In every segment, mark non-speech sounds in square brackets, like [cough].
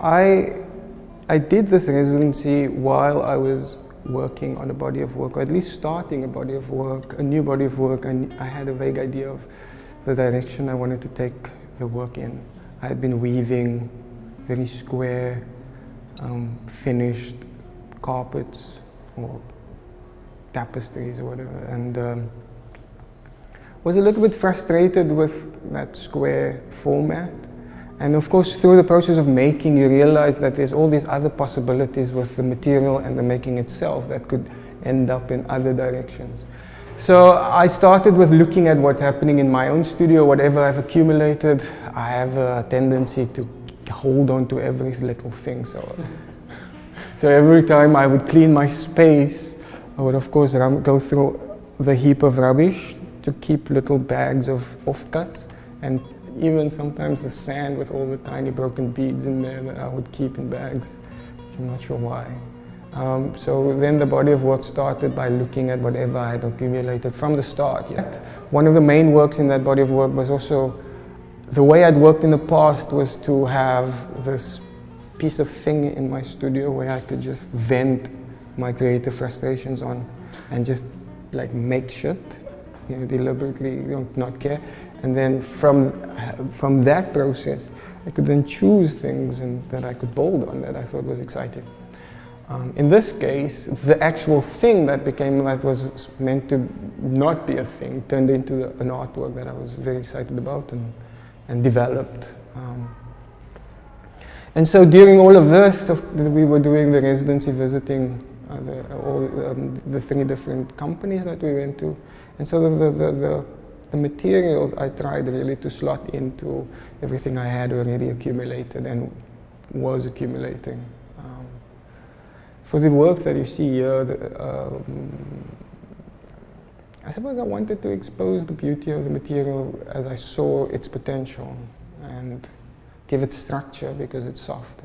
I, I did this residency while I was working on a body of work, or at least starting a body of work, a new body of work, and I had a vague idea of the direction I wanted to take the work in. I had been weaving very square, um, finished carpets or tapestries or whatever, and um, was a little bit frustrated with that square format. And of course, through the process of making, you realize that there's all these other possibilities with the material and the making itself that could end up in other directions. So I started with looking at what's happening in my own studio, whatever I've accumulated. I have a tendency to hold on to every little thing. So, [laughs] so every time I would clean my space, I would of course go through the heap of rubbish to keep little bags of offcuts and even sometimes the sand with all the tiny broken beads in there that I would keep in bags, I'm not sure why. Um, so then the body of work started by looking at whatever I had accumulated from the start. Yet. One of the main works in that body of work was also the way I'd worked in the past was to have this piece of thing in my studio where I could just vent my creative frustrations on and just like make shit you know, deliberately you know, not care. And then from, from that process, I could then choose things and, that I could build on that I thought was exciting. Um, in this case, the actual thing that became that was meant to not be a thing turned into the, an artwork that I was very excited about and, and developed. Um, and so during all of this, we were doing the residency visiting uh, the, all, um, the three different companies that we went to. And so the, the, the, the, materials I tried really to slot into everything I had already accumulated and was accumulating. Um, for the works that you see here, the, um, I suppose I wanted to expose the beauty of the material as I saw its potential and give it structure because it's soft.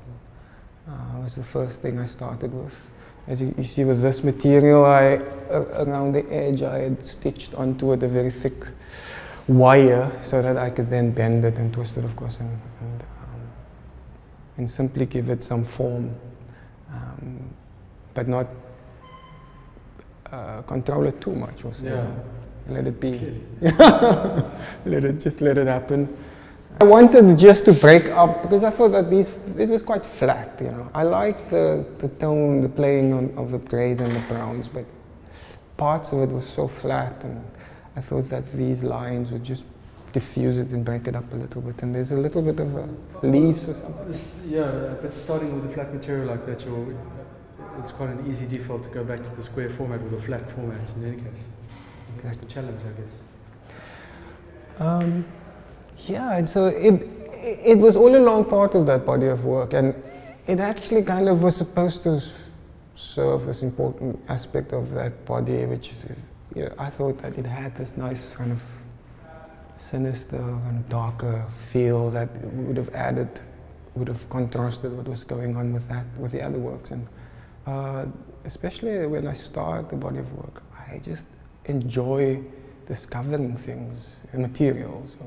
Uh, was the first thing I started with. As you, you, see with this material, I, around the edge, I had stitched onto it a very thick wire so that I could then bend it and twist it, of course, and, and, um, and simply give it some form, um, but not uh, control it too much. Also, yeah. let it be. [laughs] let it just let it happen. I wanted just to break up because I thought that these it was quite flat, you know. I liked the, the tone, the playing on, of the grays and the browns, but parts of it was so flat, and I thought that these lines would just diffuse it and break it up a little bit. And there's a little bit of uh, leaves or something. Yeah, but starting with a flat material like that, it's quite an easy default to go back to the square format with a flat format in any case. Exactly. That's the challenge, I guess. Um, yeah, and so it, it was all along part of that body of work, and it actually kind of was supposed to serve this important aspect of that body, which is, you know, I thought that it had this nice kind of sinister and darker feel that would have added, would have contrasted what was going on with that, with the other works. And uh, especially when I start the body of work, I just enjoy discovering things, materials.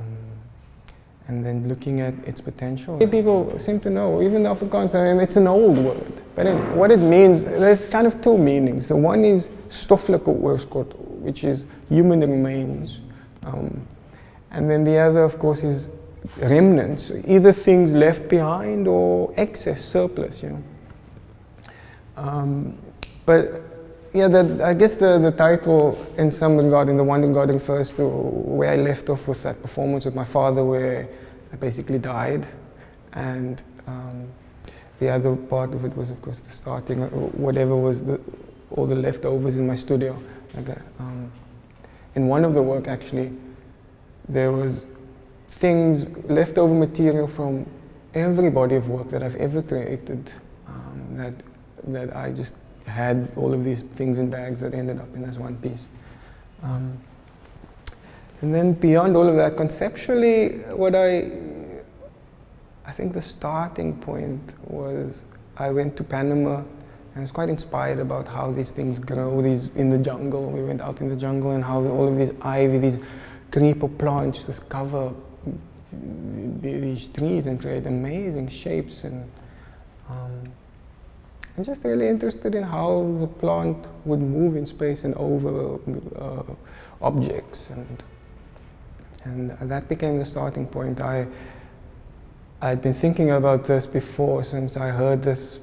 Um, and then looking at its potential. People seem to know, even Afrikaans, I mean, it's an old word, but anyway, what it means, there's kind of two meanings. The one is stoffelike oorskot, which is human remains. Um, and then the other, of course, is remnants, either things left behind or excess, surplus, you know. Um, but yeah, the, I guess the, the title in some regard, in the one regard, refers to where I left off with that performance with my father, where I basically died. And um, the other part of it was, of course, the starting, uh, whatever was the, all the leftovers in my studio. Like, uh, um, in one of the work, actually, there was things, leftover material from every body of work that I've ever created um, that, that I just had all of these things in bags that ended up in this one piece. Um, and then beyond all of that, conceptually, what I, I think the starting point was I went to Panama and was quite inspired about how these things grow these in the jungle. We went out in the jungle and how all of these ivy, these creeper plants just cover these trees and create amazing shapes and um, I'm just really interested in how the plant would move in space and over uh, objects and and that became the starting point. I I'd been thinking about this before since I heard this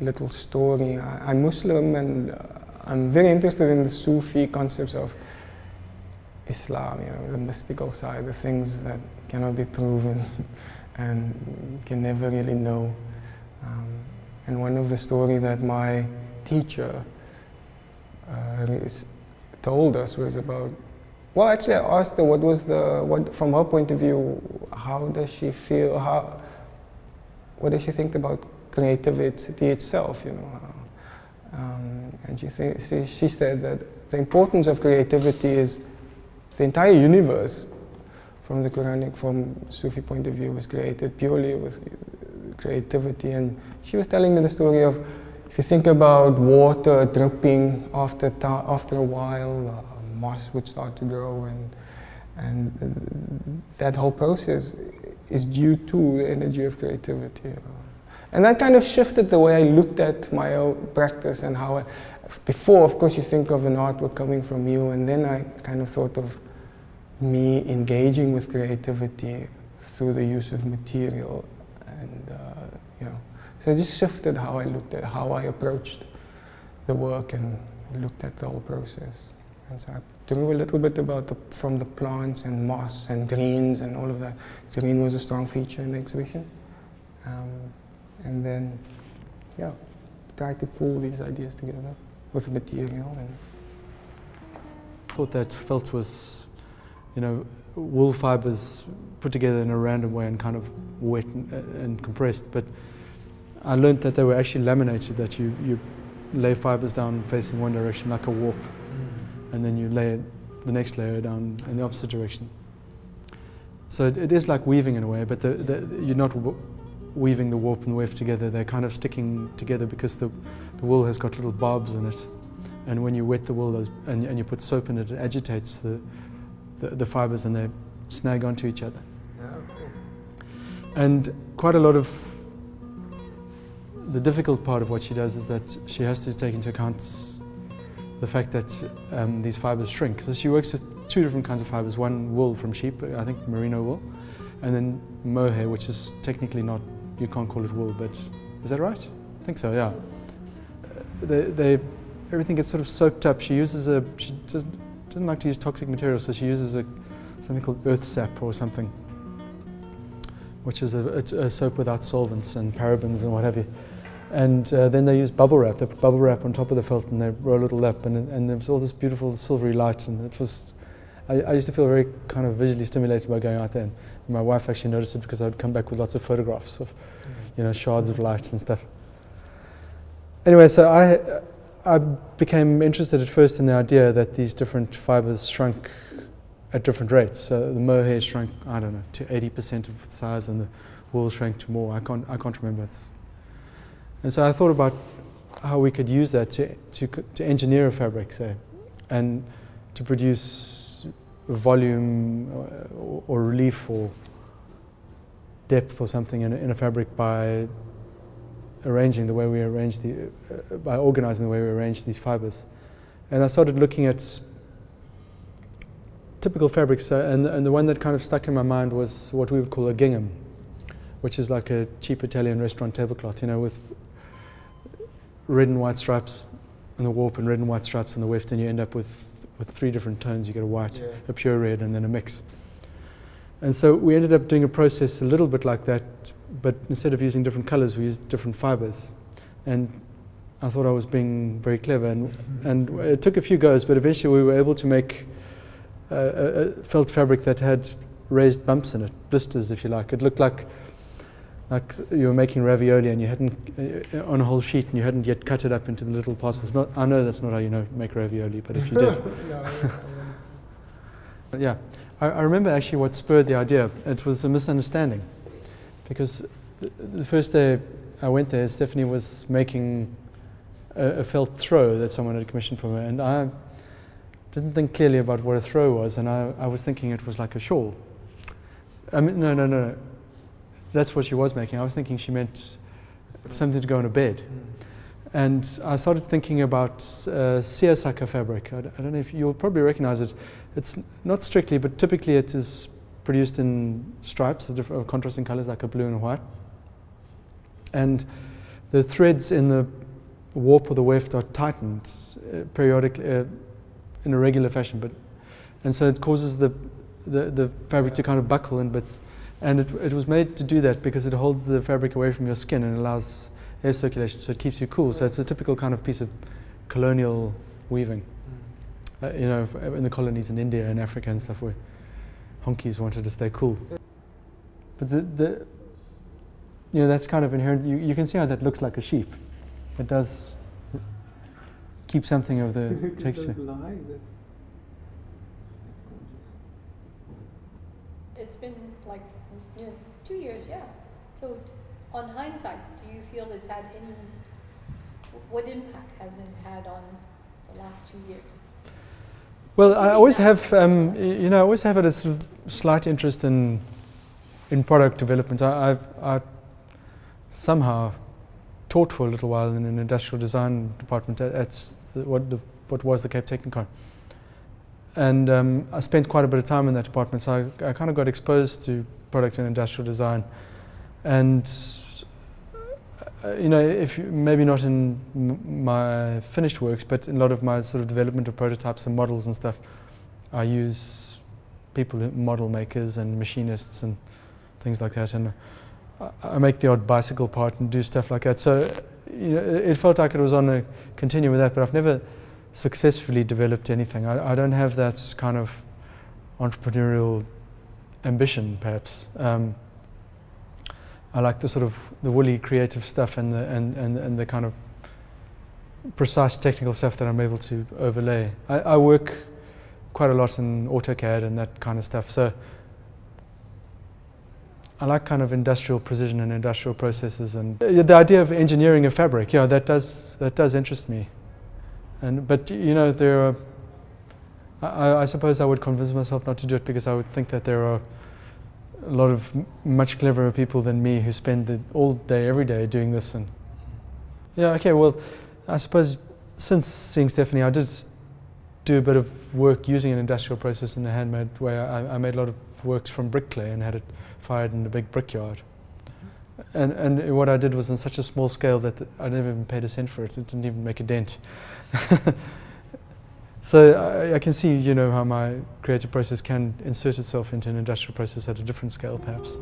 little story. I, am Muslim and uh, I'm very interested in the Sufi concepts of Islam, you know, the mystical side, the things that cannot be proven [laughs] and can never really know. And one of the stories that my teacher uh, told us was about, well, actually I asked her what was the, what, from her point of view, how does she feel, how, what does she think about creativity itself, you know. Um, and she, she, she said that the importance of creativity is the entire universe from the Quranic, from Sufi point of view, was created purely with creativity. And she was telling me the story of if you think about water dripping after, after a while, uh, moss would start to grow, and, and that whole process is due to the energy of creativity. And that kind of shifted the way I looked at my own practice and how I, before, of course, you think of an artwork coming from you, and then I kind of thought of me engaging with creativity through the use of material and uh, you know so it just shifted how I looked at how I approached the work and looked at the whole process. And so I drew a little bit about the, from the plants and moss and greens and all of that. Green was a strong feature in the exhibition. Um, and then yeah tried to pull these ideas together with the material and thought that felt was you know, wool fibers put together in a random way and kind of wet and, and compressed. But I learned that they were actually laminated, that you, you lay fibers down facing one direction like a warp, mm. and then you lay the next layer down in the opposite direction. So it, it is like weaving in a way, but the, the, you're not weaving the warp and the weft together. They're kind of sticking together because the, the wool has got little barbs in it. And when you wet the wool those, and, and you put soap in it, it agitates the, the, the fibers and they snag onto each other. And quite a lot of the difficult part of what she does is that she has to take into account the fact that um, these fibers shrink. So she works with two different kinds of fibers, one wool from sheep, I think merino wool, and then mohair, which is technically not, you can't call it wool, but is that right? I think so, yeah. Uh, they, they, everything gets sort of soaked up. She uses a, she does, doesn't like to use toxic materials, so she uses a, something called Earthsap or something, which is a, a, a soap without solvents and parabens and what have you. And uh, then they use bubble wrap. They put bubble wrap on top of the felt and they roll it all up, and, and there was all this beautiful silvery light, and it was. I, I used to feel very kind of visually stimulated by going out there. And my wife actually noticed it because I would come back with lots of photographs of, you know, shards of light and stuff. Anyway, so I I became interested at first in the idea that these different fibers shrunk at different rates. So the mohair shrunk, I don't know, to 80% of its size, and the wool shrank to more. I can't, I can't remember. It's and so I thought about how we could use that to, to, to engineer a fabric, say, and to produce volume uh, or, or relief or depth or something in a, in a fabric by arranging the way we arrange the, uh, by organizing the way we arrange these fibers. And I started looking at typical fabrics, uh, and, and the one that kind of stuck in my mind was what we would call a gingham, which is like a cheap Italian restaurant tablecloth, you know, with red and white stripes on the warp and red and white stripes on the weft, and you end up with, with three different tones. You get a white, yeah. a pure red, and then a mix. And so we ended up doing a process a little bit like that, but instead of using different colors, we used different fibers. And I thought I was being very clever, and, [laughs] and it took a few goes, but eventually we were able to make a, a, felt fabric that had raised bumps in it, blisters, if you like. It looked like like you were making ravioli and you hadn't uh, on a whole sheet and you hadn't yet cut it up into the little parcels. Not, I know that's not how you know make ravioli, but if you did, [laughs] yeah. [laughs] I, I remember actually what spurred the idea. It was a misunderstanding because the first day I went there, Stephanie was making a, a, felt throw that someone had commissioned for her, and I didn't think clearly about what a throw was, and I, I was thinking it was like a shawl. I mean, no, no, no, no. That's what she was making. I was thinking she meant something to go on a bed. And I started thinking about uh, seersucker fabric. I, I don't know if you'll probably recognize it. It's not strictly, but typically it is produced in stripes of, of contrasting colors like a blue and a white. And the threads in the warp or the weft are tightened uh, periodically uh, in a regular fashion, but and so it causes the the, the fabric to kind of buckle in bits. And it, it was made to do that because it holds the fabric away from your skin and allows air circulation, so it keeps you cool. So it's a typical kind of piece of colonial weaving. Uh, you know, in the colonies in India and Africa and stuff where honkies wanted to stay cool. But the, the you know, that's kind of inherent. You, you can see how that looks like a sheep. It does keep something of the [laughs] texture. It's been like you know, two years, yeah. So, on hindsight, do you feel it's had any? What impact has it had on the last two years? Well, I always have, um, you know, I always have a sort of slight interest in in product development. I, I've I somehow taught for a little while in an industrial design department at, at the, what, the, what was the Cape Technikon. And um, I spent quite a bit of time in that department, so I, I kind of got exposed to product and industrial design. And uh, you know, if you, maybe not in my finished works, but in a lot of my sort of development of prototypes and models and stuff, I use people, model makers and machinists and things like that. And I, I make the odd bicycle part and do stuff like that. So you know, it felt like it was on a continuum with that, but I've never successfully developed anything. I, I don't have that kind of entrepreneurial ambition, perhaps. Um, I like the sort of the woolly creative stuff and the and, and, and the kind of precise technical stuff that I'm able to overlay. I, I work quite a lot in AutoCAD and that kind of stuff. So I like kind of industrial precision and industrial processes and uh, the idea of engineering a fabric, yeah, that does that does interest me. And but you know there are I, I suppose I would convince myself not to do it because I would think that there are a lot of much cleverer people than me who spend the, all day, every day doing this. And yeah, okay, well, I suppose since seeing Stephanie, I did do a bit of work using an industrial process in a handmade way. I, I made a lot of works from brick clay and had it fired in a big brickyard. And, and what I did was on such a small scale that I never even paid a cent for it. It didn't even make a dent. [laughs] So I, I, can see, you know, how my creative process can insert itself into an industrial process at a different scale, perhaps.